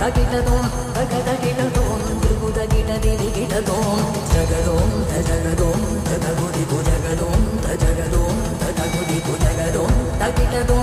जगरो तथा जगदों तगिटदों